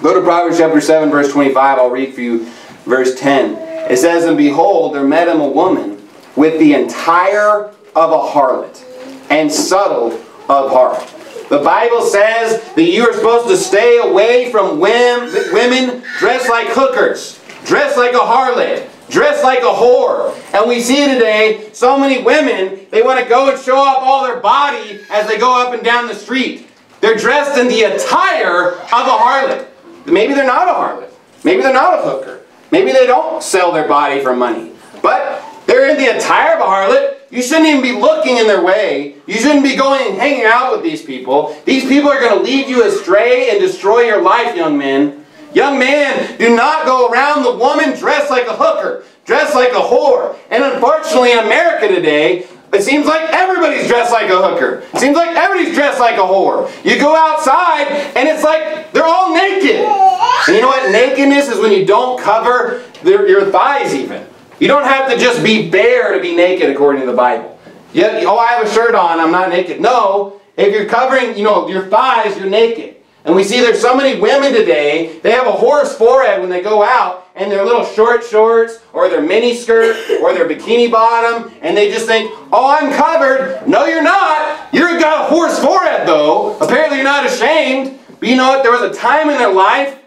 Go to Proverbs chapter 7, verse 25. I'll read for you verse 10. It says, And behold, there met him a woman with the entire of a harlot and subtle of heart. The Bible says that you are supposed to stay away from women dressed like hookers, dressed like a harlot, dressed like a whore. And we see today so many women, they want to go and show off all their body as they go up and down the street. They're dressed in the attire of a harlot. Maybe they're not a harlot. Maybe they're not a hooker. Maybe they don't sell their body for money. But they're in the attire of a harlot. You shouldn't even be looking in their way. You shouldn't be going and hanging out with these people. These people are going to lead you astray and destroy your life, young men. Young man, do not go around the woman dressed like a hooker, dressed like a whore. And unfortunately in America today, it seems like everybody's dressed like a hooker. It seems like everybody's dressed like a whore. You go outside and it's like they're all naked. And you know what? Nakedness is when you don't cover their, your thighs even. You don't have to just be bare to be naked according to the Bible. Yeah, oh, I have a shirt on, I'm not naked. No, if you're covering, you know, your thighs, you're naked. And we see there's so many women today, they have a horse forehead when they go out, and their little short shorts, or their mini skirt, or their bikini bottom, and they just think, oh, I'm covered. No, you're not. You've got a horse forehead, though. Apparently you're not ashamed. But you know what? There was a time in their life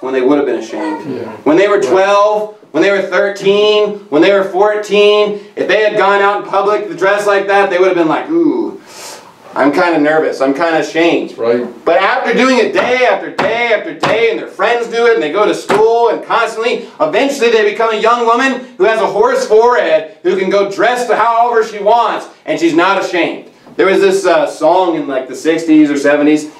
when they would have been ashamed. Yeah. When they were 12, when they were 13, when they were 14, if they had gone out in public dressed like that, they would have been like, ooh, I'm kind of nervous. I'm kind of ashamed. Right. But after doing it day after day after day, and their friends do it, and they go to school, and constantly, eventually they become a young woman who has a horse forehead, who can go dress to however she wants, and she's not ashamed. There was this uh, song in like the 60s or 70s,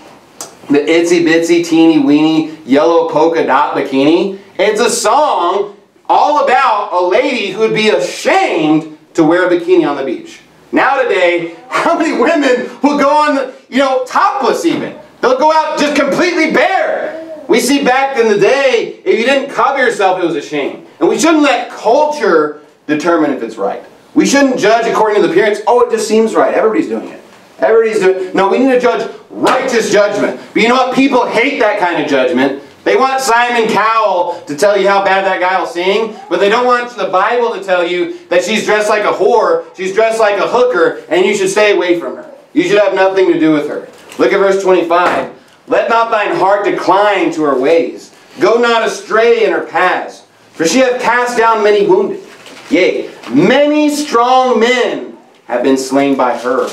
the Itsy Bitsy Teeny Weeny Yellow Polka Dot Bikini. It's a song all about a lady who would be ashamed to wear a bikini on the beach. Now today, how many women will go on, you know, topless even? They'll go out just completely bare. We see back in the day, if you didn't cover yourself, it was a shame. And we shouldn't let culture determine if it's right. We shouldn't judge according to the appearance. Oh, it just seems right. Everybody's doing it. Everybody's doing No, we need to judge righteous judgment. But you know what? People hate that kind of judgment. They want Simon Cowell to tell you how bad that guy will sing, but they don't want the Bible to tell you that she's dressed like a whore, she's dressed like a hooker, and you should stay away from her. You should have nothing to do with her. Look at verse 25. Let not thine heart decline to her ways. Go not astray in her paths. For she hath cast down many wounded. Yea, many strong men have been slain by her.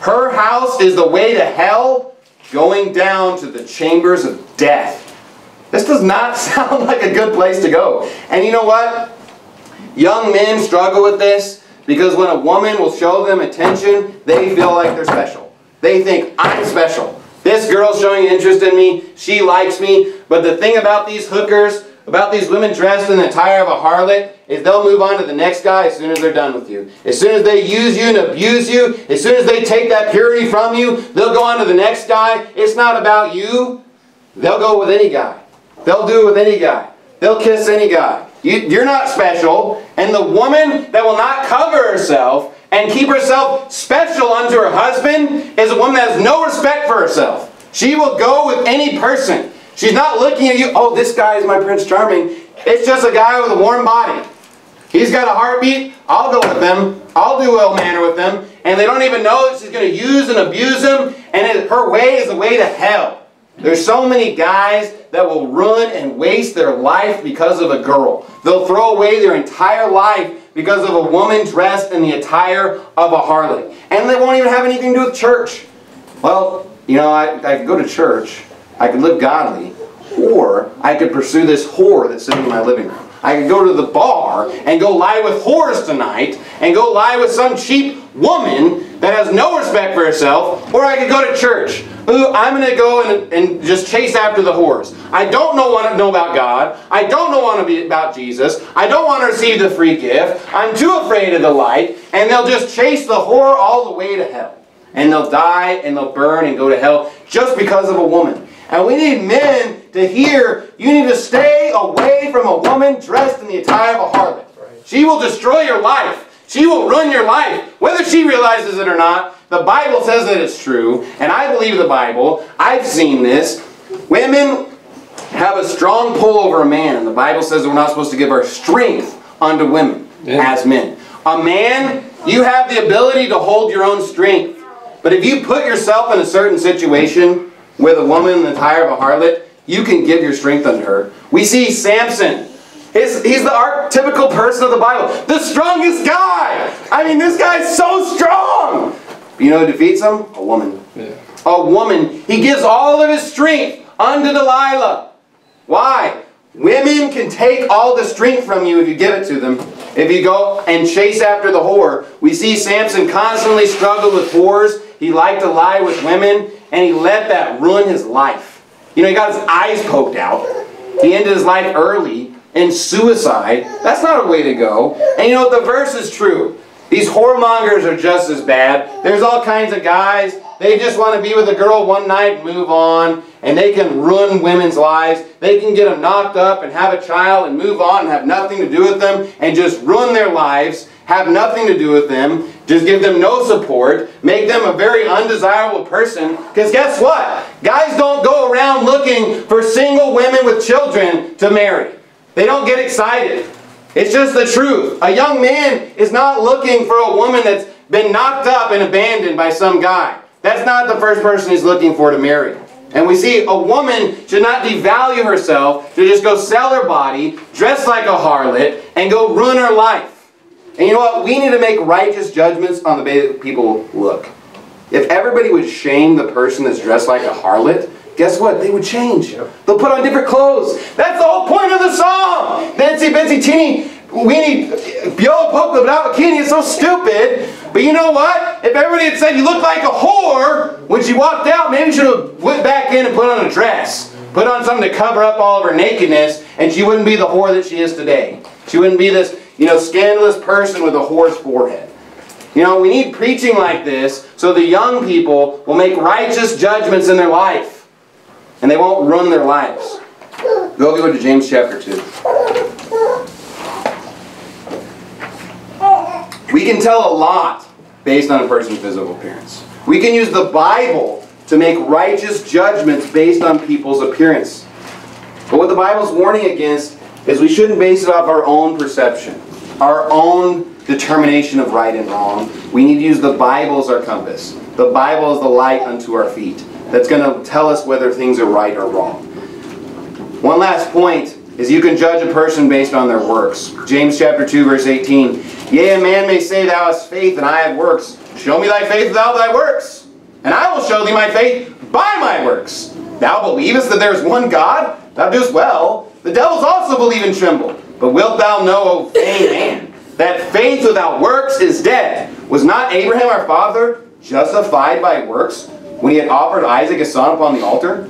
Her house is the way to hell, going down to the chambers of death. This does not sound like a good place to go. And you know what? Young men struggle with this because when a woman will show them attention, they feel like they're special. They think, I'm special. This girl's showing interest in me. She likes me. But the thing about these hookers, about these women dressed in the attire of a harlot, is they'll move on to the next guy as soon as they're done with you. As soon as they use you and abuse you, as soon as they take that purity from you, they'll go on to the next guy. It's not about you. They'll go with any guy. They'll do it with any guy. They'll kiss any guy. You, are not special. And the woman that will not cover herself and keep herself special unto her husband is a woman that has no respect for herself. She will go with any person. She's not looking at you, oh, this guy is my Prince Charming. It's just a guy with a warm body. He's got a heartbeat. I'll go with them. I'll do well manner with them. And they don't even know that she's going to use and abuse them. And it, her way is the way to hell. There's so many guys that will ruin and waste their life because of a girl. They'll throw away their entire life because of a woman dressed in the attire of a harlot. And they won't even have anything to do with church. Well, you know, I, I could go to church, I could live godly, or I could pursue this whore that's sitting in my living room. I could go to the bar and go lie with whores tonight and go lie with some cheap woman that has no respect for herself, or I could go to church. Ooh, I'm going to go and, and just chase after the whores. I don't know want to know about God. I don't know want to be about Jesus. I don't want to receive the free gift. I'm too afraid of the light. And they'll just chase the whore all the way to hell. And they'll die and they'll burn and go to hell just because of a woman. And we need men to hear you need to stay away from a woman dressed in the attire of a harlot. She will destroy your life. She will ruin your life, whether she realizes it or not. The Bible says that it's true, and I believe the Bible. I've seen this. Women have a strong pull over a man. The Bible says that we're not supposed to give our strength unto women yeah. as men. A man, you have the ability to hold your own strength. But if you put yourself in a certain situation with a woman in the attire of a harlot, you can give your strength unto her. We see Samson. His, he's the archetypical person of the Bible. The strongest guy. I mean, this guy's so strong. You know who defeats him? A woman. Yeah. A woman. He gives all of his strength unto Delilah. Why? Women can take all the strength from you if you give it to them. If you go and chase after the whore. We see Samson constantly struggle with whores. He liked to lie with women. And he let that ruin his life. You know, he got his eyes poked out. He ended his life early in suicide. That's not a way to go. And you know? The verse is true. These whoremongers are just as bad. There's all kinds of guys. They just want to be with a girl one night move on. And they can ruin women's lives. They can get them knocked up and have a child and move on and have nothing to do with them and just ruin their lives. Have nothing to do with them. Just give them no support. Make them a very undesirable person. Because guess what? Guys don't go around looking for single women with children to marry. They don't get excited. It's just the truth. A young man is not looking for a woman that's been knocked up and abandoned by some guy. That's not the first person he's looking for to marry. And we see a woman should not devalue herself to just go sell her body, dress like a harlot, and go ruin her life. And you know what? We need to make righteous judgments on the way that people look. If everybody would shame the person that's dressed like a harlot, guess what? They would change. They'll put on different clothes. That's the whole point of the song. Nancy Betsy Teeny, we need Biola Polka without bikini. It's so stupid. But you know what? If everybody had said you look like a whore when she walked out, maybe she should have went back in and put on a dress. Put on something to cover up all of her nakedness, and she wouldn't be the whore that she is today. She wouldn't be this, you know, scandalous person with a whore's forehead. You know, we need preaching like this so the young people will make righteous judgments in their life and they won't ruin their lives. Go go to James chapter 2. We can tell a lot based on a person's physical appearance. We can use the Bible to make righteous judgments based on people's appearance. But what the Bible's warning against is we shouldn't base it off our own perception, our own determination of right and wrong. We need to use the Bible as our compass. The Bible is the light unto our feet that's going to tell us whether things are right or wrong. One last point is you can judge a person based on their works. James chapter 2 verse 18. Yea, a man may say, Thou hast faith, and I have works. Show me thy faith without thy works, and I will show thee my faith by my works. Thou believest that there is one God? Thou doest well. The devils also believe and tremble. But wilt thou know, O vain man, that faith without works is dead? Was not Abraham our father justified by works when he had offered Isaac his son upon the altar?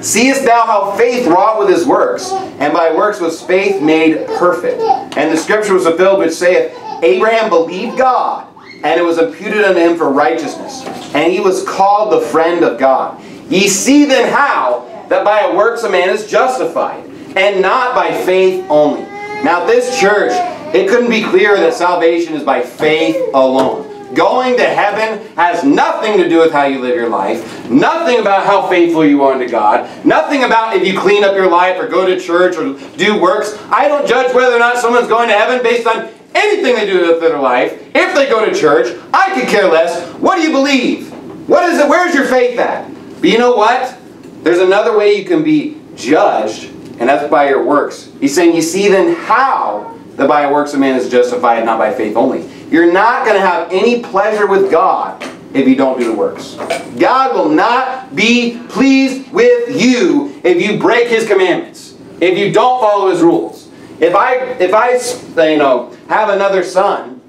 Seest thou how faith wrought with his works, and by works was faith made perfect. And the scripture was fulfilled which saith, Abraham believed God, and it was imputed unto him for righteousness. And he was called the friend of God. Ye see then how that by works a man is justified, and not by faith only. Now this church, it couldn't be clearer that salvation is by faith alone. Going to heaven has nothing to do with how you live your life, nothing about how faithful you are to God, nothing about if you clean up your life or go to church or do works. I don't judge whether or not someone's going to heaven based on anything they do with their life. If they go to church, I could care less. What do you believe? What is it? Where's your faith at? But you know what? There's another way you can be judged, and that's by your works. He's saying, you see then how that by works a man is justified, not by faith only. You're not going to have any pleasure with God if you don't do the works. God will not be pleased with you if you break His commandments, if you don't follow His rules. If I, if I, you know, have another son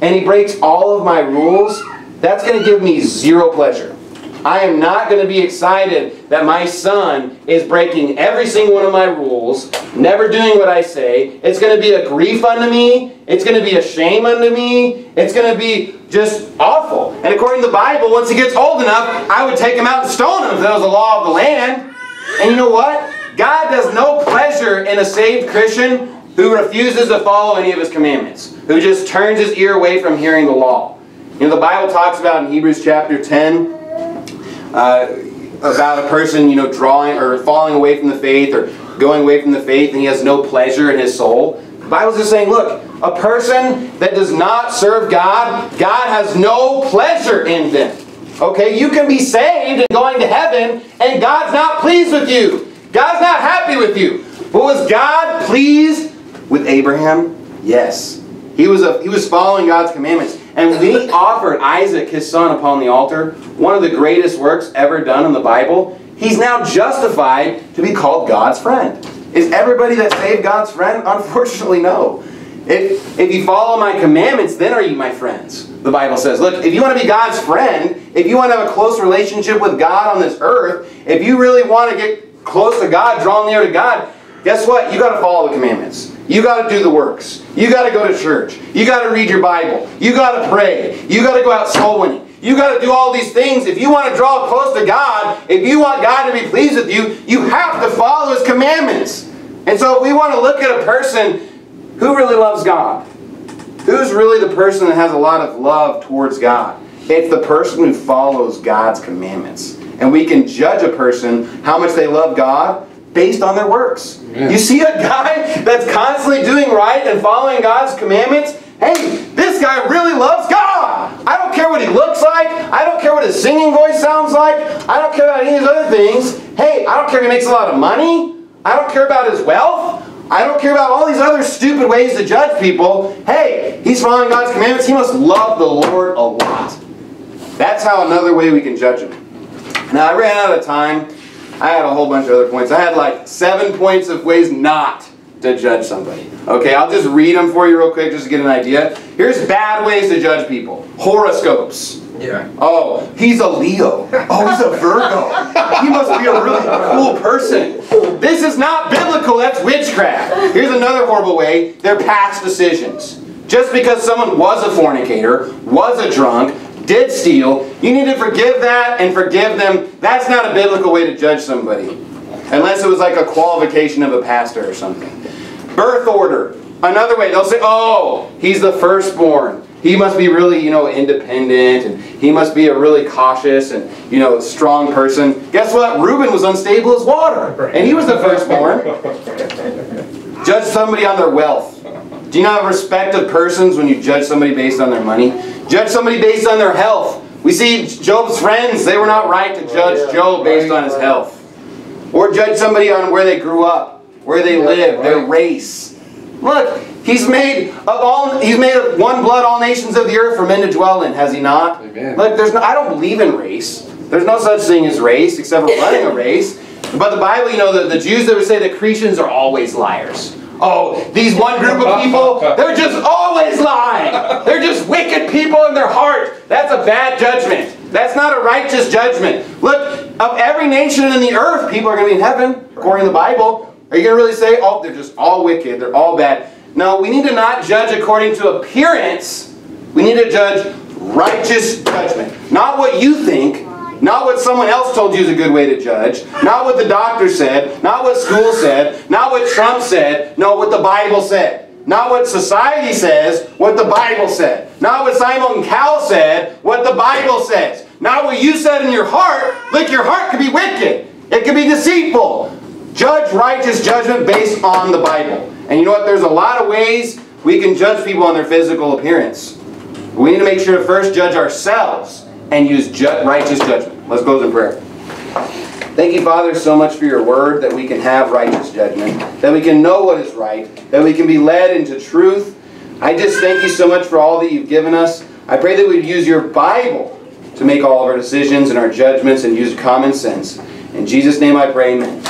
and he breaks all of my rules, that's going to give me zero pleasure. I am not going to be excited that my son is breaking every single one of my rules, never doing what I say. It's going to be a grief unto me. It's going to be a shame unto me. It's going to be just awful. And according to the Bible, once he gets old enough, I would take him out and stone him if that was the law of the land. And you know what? God does no pleasure in a saved Christian who refuses to follow any of his commandments, who just turns his ear away from hearing the law. You know, the Bible talks about in Hebrews chapter 10 uh, about a person, you know, drawing or falling away from the faith or going away from the faith and he has no pleasure in his soul. The Bible's just saying, look, a person that does not serve God, God has no pleasure in them. Okay, you can be saved and going to heaven, and God's not pleased with you. God's not happy with you. But was God pleased with Abraham? Yes. He was, a, he was following God's commandments. And when he offered Isaac, his son, upon the altar, one of the greatest works ever done in the Bible, he's now justified to be called God's friend. Is everybody that saved God's friend? Unfortunately, no. If, if you follow my commandments, then are you my friends. The Bible says. Look, if you want to be God's friend, if you want to have a close relationship with God on this earth, if you really want to get close to God, draw near to God, guess what? You got to follow the commandments. You got to do the works. You got to go to church. You got to read your Bible. You got to pray. You got to go out soul winning. You got to do all these things. If you want to draw close to God, if you want God to be pleased with you, you have to follow His commandments. And so if we want to look at a person who really loves God, who's really the person that has a lot of love towards God? It's the person who follows God's commandments. And we can judge a person how much they love God based on their works. You see a guy that's constantly doing right and following God's commandments? Hey, this guy really loves God. I don't care what he looks like. I don't care what his singing voice sounds like. I don't care about any of these other things. Hey, I don't care if he makes a lot of money. I don't care about his wealth. I don't care about all these other stupid ways to judge people. Hey, he's following God's commandments. He must love the Lord a lot. That's how another way we can judge him. Now, I ran out of time. I had a whole bunch of other points. I had like seven points of ways not to judge somebody. Okay, I'll just read them for you real quick just to get an idea. Here's bad ways to judge people. Horoscopes. Yeah. Oh, he's a Leo. Oh, he's a Virgo. He must be a really cool person. This is not biblical, that's witchcraft. Here's another horrible way. Their past decisions. Just because someone was a fornicator, was a drunk, did steal, you need to forgive that and forgive them. That's not a biblical way to judge somebody. Unless it was like a qualification of a pastor or something. Birth order. Another way, they'll say, oh, he's the firstborn. he must be really, you know, independent and he must be a really cautious and, you know, strong person. Guess what? Reuben was unstable as water. And he was the firstborn. Judge somebody on their wealth. Do you not have respect of persons when you judge somebody based on their money? Judge somebody based on their health. We see Job's friends, they were not right to oh, judge Job based on his health. Or judge somebody on where they grew up, where they live, their race. Look, he's made of all he's made of one blood all nations of the earth for men to dwell in, has he not? Amen. Look, there's no I don't believe in race. There's no such thing as race except for running a race. But the Bible, you know, the, the Jews that would say that Christians are always liars. Oh, these one group of people, they're just always lying. They're just wicked people in their heart. That's a bad judgment. That's not a righteous judgment. Look, of every nation in the earth, people are going to be in heaven, according to the Bible. Are you going to really say, oh, they're just all wicked, they're all bad? No, we need to not judge according to appearance. We need to judge righteous judgment. Not what you think, not what someone else told you is a good way to judge. Not what the doctor said. Not what school said. Not what Trump said. No, what the Bible said. Not what society says, what the Bible said. Not what Simon Cowell said, what the Bible says. Not what you said in your heart. Look, your heart could be wicked. It could be deceitful. Judge righteous judgment based on the Bible. And you know what? There's a lot of ways we can judge people on their physical appearance. We need to make sure to first judge ourselves and use ju righteous judgment. Let's close in prayer. Thank you, Father, so much for your word that we can have righteous judgment, that we can know what is right, that we can be led into truth. I just thank you so much for all that you've given us. I pray that we'd use your Bible to make all of our decisions and our judgments and use common sense. In Jesus' name I pray, amen.